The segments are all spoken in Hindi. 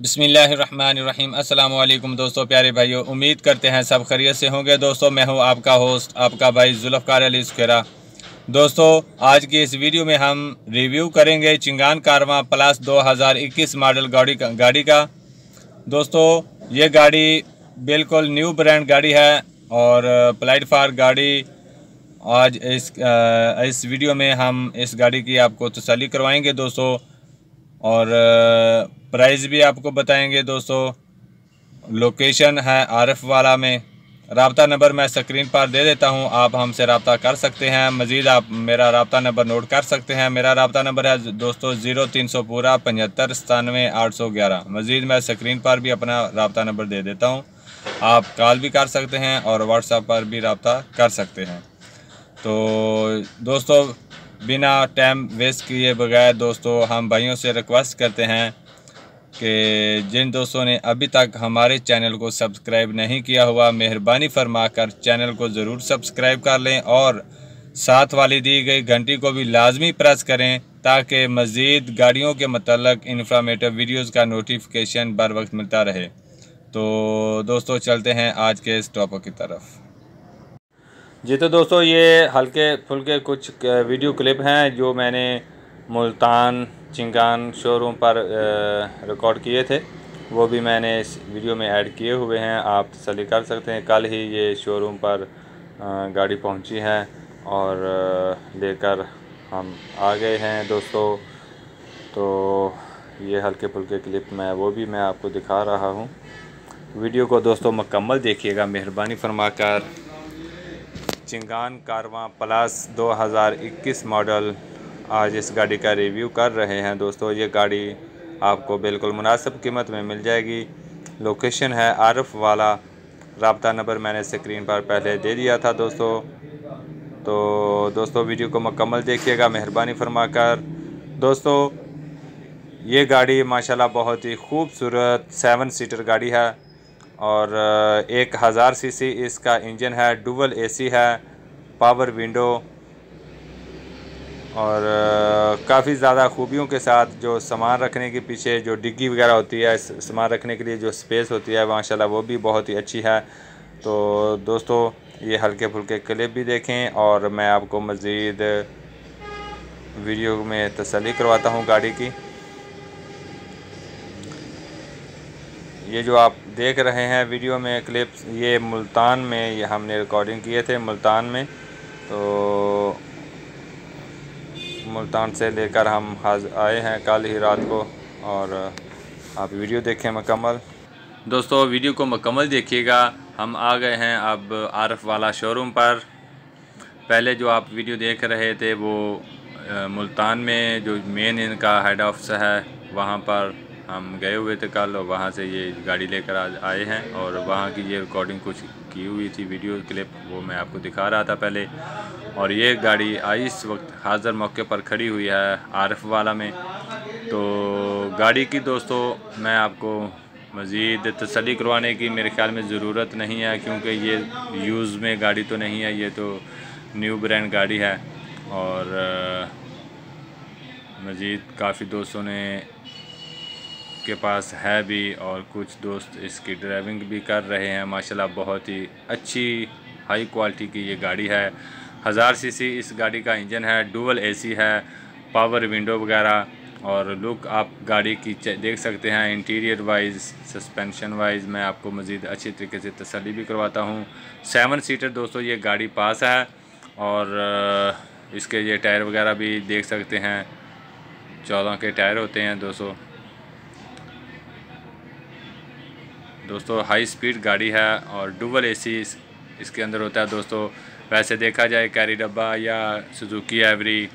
बिसमीम अल्लाम दोस्तों, प्यारे भाइयों, उम्मीद करते हैं सब खैरियत से होंगे। दोस्तों, मैं हूँ आपका होस्ट, आपका भाई जुल्फ़ार अली सुखेरा दोस्तों, आज की इस वीडियो में हम रिव्यू करेंगे चिंगान कारवा प्लस 2021 मॉडल गाड़ी का गाड़ी का। दोस्तों, ये गाड़ी बिल्कुल न्यू ब्रांड गाड़ी है और प्लेटफार गाड़ी आज इस इस वीडियो में हम इस गाड़ी की आपको तसली करवाएँगे दोस्तों। और प्राइस भी आपको बताएँगे दोस्तों। लोकेशन है आरफ वाला में। रबता नंबर मैं स्क्रीन पर दे देता हूँ, आप हमसे रबता कर सकते हैं। मज़ीद आप मेरा रबता नंबर नोट कर सकते हैं। मेरा रबता नंबर है दोस्तों ज़ीरो तीन सौ पूरा पचहत्तर, सतानवे, आठ सौ ग्यारह। मज़ीद मैं स्क्रीन पर भी अपना रबता नंबर दे देता हूँ। आप कॉल भी कर सकते हैं और व्हाट्सएप पर भी रबता कर सकते हैं। तो दोस्तों, बिना टाइम वेस्ट किए बगैर दोस्तों, हम भाइयों से रिक्वेस्ट करते हैं। कि जिन दोस्तों ने अभी तक हमारे चैनल को सब्सक्राइब नहीं किया हुआ, मेहरबानी फरमाकर चैनल को ज़रूर सब्सक्राइब कर लें और साथ वाली दी गई घंटी को भी लाजमी प्रेस करें ताकि मज़ीद गाड़ियों के मतलब इन्फॉर्मेटिव वीडियोज़ का नोटिफिकेशन बर वक्त मिलता रहे। तो दोस्तों, चलते हैं आज के इस टॉपिक की तरफ़। जी तो दोस्तों, ये हल्के फुल्के कुछ वीडियो क्लिप हैं जो मैंने मुल्तान चिंगान शोरूम पर रिकॉर्ड किए थे। वो भी मैंने इस वीडियो में ऐड किए हुए हैं। आप तसली कर सकते हैं। कल ही ये शोरूम पर गाड़ी पहुँची है और लेकर हम आ गए हैं दोस्तों। तो ये हल्के फुल्के क्लिप मैं, वो भी मैं आपको दिखा रहा हूँ। वीडियो को दोस्तों मुकम्मल देखिएगा। मेहरबानी फरमाकर। चिंगान कारवा प्लस 2021 मॉडल आज इस गाड़ी का रिव्यू कर रहे हैं। दोस्तों, ये गाड़ी आपको बिल्कुल मुनासिब कीमत में मिल जाएगी। लोकेशन है आरफ वाला। रबता नंबर मैंने स्क्रीन पर पहले दे दिया था दोस्तों। तो दोस्तों वीडियो को मुकम्मल देखिएगा, मेहरबानी फरमाकर। दोस्तों, ये गाड़ी माशाल्लाह बहुत ही खूबसूरत सेवन सीटर गाड़ी है और, एक हज़ार सीसी इसका इंजन है डुबल एसी है पावर विंडो और काफ़ी ज़्यादा खूबियों के साथ जो सामान रखने के पीछे जो डिग्गी वगैरह होती है सामान रखने के लिए जो स्पेस होती है, माशाल्लाह वो भी बहुत ही अच्छी है। तो दोस्तों, ये हल्के फुल्के क्लिप भी देखें और मैं आपको मज़ीद वीडियो में तसली करवाता हूँ गाड़ी की। ये जो आप देख रहे हैं वीडियो में क्लिप्स, ये मुल्तान में ये हमने रिकॉर्डिंग किए थे, मुल्तान में। तो मुल्तान से लेकर हम आए हैं कल ही रात को और आप वीडियो देखें मुकम्मल। दोस्तों, वीडियो को मुकम्मल देखिएगा। हम आ गए हैं अब आरफ वाला शोरूम पर। पहले जो आप वीडियो देख रहे थे वो मुल्तान में जो मेन इनका हेड ऑफ़िस है, वहाँ पर हम गए हुए थे कल और वहाँ से ये गाड़ी लेकर आज आए हैं और वहाँ की ये रिकॉर्डिंग कुछ की हुई थी वीडियो क्लिप वो मैं आपको दिखा रहा था पहले। और ये गाड़ी आई इस वक्त हाज़र मौके पर खड़ी हुई है आरफ वाला में। तो गाड़ी की दोस्तों, मैं आपको मज़ीद तसली करवाने की मेरे ख्याल में ज़रूरत नहीं है, क्योंकि ये यूज़ में गाड़ी तो नहीं है, ये तो न्यू ब्रांड गाड़ी है। और मज़ीद काफ़ी दोस्तों ने के पास है भी और कुछ दोस्त इसकी ड्राइविंग भी कर रहे हैं। माशाल्लाह, बहुत ही अच्छी, हाई क्वालिटी की ये गाड़ी है। हज़ार सीसी इस गाड़ी का इंजन है डुअल एसी है पावर विंडो वगैरह और लुक आप गाड़ी की देख सकते हैं इंटीरियर वाइज सस्पेंशन वाइज मैं आपको मज़ीद अच्छी तरीके से तसली भी करवाता हूँ। सेवन सीटर दोस्तों ये गाड़ी पास है और इसके ये टायर वगैरह भी देख सकते हैं। चौदह के टायर होते हैं दोस्तों। दोस्तों हाई स्पीड गाड़ी है और डुबल एसी इस, इसके अंदर होता है दोस्तों वैसे देखा जाए कैरी डब्बा या सुजुकी एवरी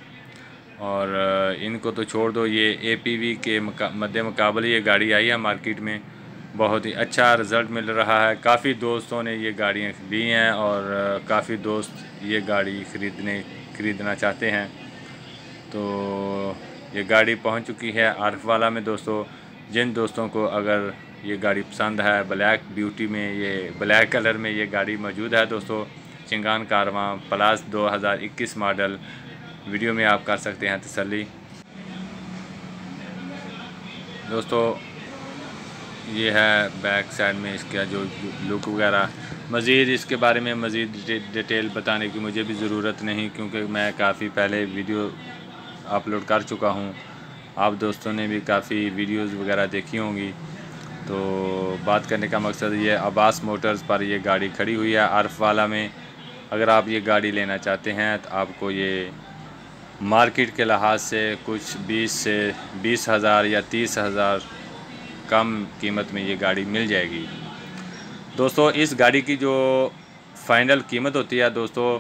और इनको तो छोड़ दो, ये एपीवी के मद्दे मुकाबले ये गाड़ी आई है मार्केट में। बहुत ही अच्छा रिज़ल्ट मिल रहा है। काफ़ी दोस्तों ने ये गाड़ियाँ ली हैं और काफ़ी दोस्त ये गाड़ी ख़रीदने, ख़रीदना चाहते हैं। तो ये गाड़ी पहुँच चुकी है आरफ वाला में दोस्तों। जिन दोस्तों को अगर ये गाड़ी पसंद है, ब्लैक ब्यूटी में, ये ब्लैक कलर में ये गाड़ी मौजूद है दोस्तों चिंगान कारवां प्लस 2021 मॉडल। वीडियो में आप कर सकते हैं तसली दोस्तों, ये है बैक साइड में इसका जो लुक वगैरह। मज़ीद इसके बारे में मज़ीद डिटेल बताने की मुझे भी ज़रूरत नहीं, क्योंकि मैं काफ़ी पहले वीडियो अपलोड कर चुका हूँ। आप दोस्तों ने भी काफ़ी वीडियोस वगैरह देखी होंगी। तो बात करने का मकसद ये अब्बास मोटर्स पर ये गाड़ी खड़ी हुई है आरफ वाला में। अगर आप ये गाड़ी लेना चाहते हैं तो आपको ये मार्केट के लिहाज से कुछ 20 से बीस हज़ार या तीस हज़ार कम कीमत में ये गाड़ी मिल जाएगी। दोस्तों, इस गाड़ी की जो फ़ाइनल कीमत होती है, दोस्तों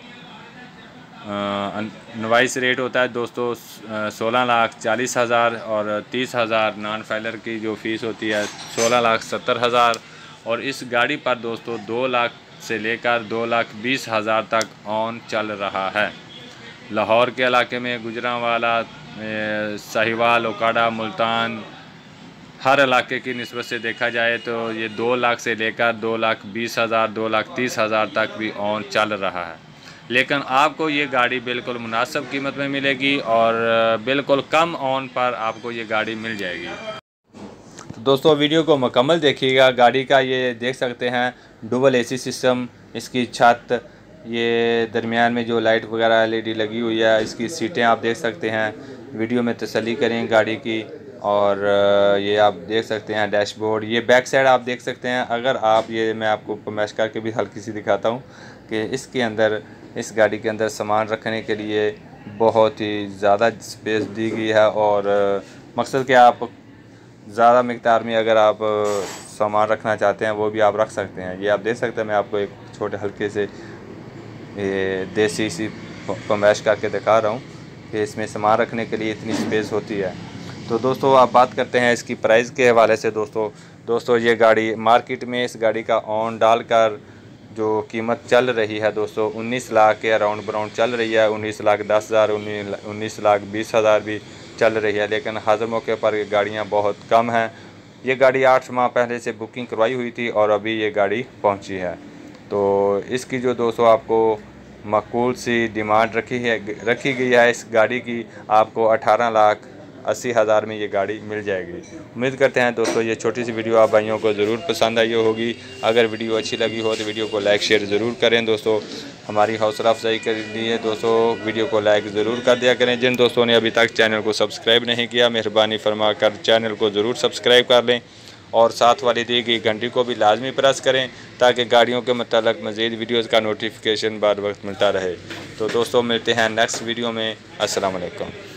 नवाइस रेट होता है दोस्तों सोलह लाख चालीस हज़ार और तीस हज़ार नॉन फाइलर की जो फ़ीस होती है, सोलह लाख सत्तर हज़ार। और इस गाड़ी पर दोस्तों, दो लाख से लेकर दो लाख बीस हज़ार तक ऑन चल रहा है। लाहौर के इलाके में, गुजरावाला साहिवाल, ओकाडा, मुल्तान, हर इलाके की नस्बत से देखा जाए तो ये दो लाख से लेकर दो लाख बीस हज़ार, दो लाख तीस हज़ार तक भी ऑन चल रहा है। लेकिन आपको ये गाड़ी बिल्कुल मुनासब कीमत में मिलेगी और बिल्कुल कम ऑन पर आपको ये गाड़ी मिल जाएगी। दोस्तों, वीडियो को मुकम्मल देखिएगा। गाड़ी का ये देख सकते हैं, डबल एसी सिस्टम, इसकी छत, ये दरमियान में जो लाइट वगैरह एलईडी लगी हुई है, इसकी सीटें आप देख सकते हैं। वीडियो में तसली करें गाड़ी की और ये आप देख सकते हैं डैशबोर्ड। ये बैक साइड आप देख सकते हैं। अगर आप, ये मैं आपको मैश करके भी हल्की सी दिखाता हूँ कि इसके अंदर, इस गाड़ी के अंदर सामान रखने के लिए बहुत ही ज़्यादा स्पेस दी गई है और मकसद कि आप ज़्यादा मकदार में अगर आप सामान रखना चाहते हैं, वो भी आप रख सकते हैं। ये आप देख सकते हैं, मैं आपको एक छोटे हल्के से ये देसी सी पमैश करके दिखा रहा हूँ कि इसमें सामान रखने के लिए इतनी स्पेस होती है। तो दोस्तों, आप बात करते हैं इसकी प्राइस के हवाले से दोस्तों। दोस्तों, ये गाड़ी मार्केट में इस गाड़ी का ऑन डालकर जो कीमत चल रही है दोस्तों 19 लाख के अराउंड बराउंड चल रही है। 19 लाख दस हज़ार उन्नीस लाख बीस हज़ार भी चल रही है, लेकिन हज़र मौके पर ये गाड़ियाँ बहुत कम हैं। ये गाड़ी आठ माह पहले से बुकिंग करवाई हुई थी और अभी ये गाड़ी पहुँची है। तो इसकी जो दोस्तों आपको मकूल सी डिमांड रखी है, रखी गई है, इस गाड़ी की आपको अठारह लाख अस्सी हज़ार में ये गाड़ी मिल जाएगी। उम्मीद करते हैं दोस्तों ये छोटी सी वीडियो आप भाइयों को ज़रूर पसंद आई होगी। अगर वीडियो अच्छी लगी हो तो वीडियो को लाइक, शेयर ज़रूर करें दोस्तों। हमारी हौसला अफजाई कर दी है। दोस्तों, वीडियो को लाइक ज़रूर कर दिया करें। जिन दोस्तों ने अभी तक चैनल को सब्सक्राइब नहीं किया, मेहरबानी फरमा कर चैनल को ज़रूर सब्सक्राइब कर लें और साथ वाली दी गई घंटी को भी लाजमी प्रेस करें ताकि गाड़ियों के मतलब मज़ीद वीडियोज़ का नोटिफिकेशन बार वक्त मिलता रहे। तो दोस्तों, मिलते हैं नेक्स्ट वीडियो में। असलकम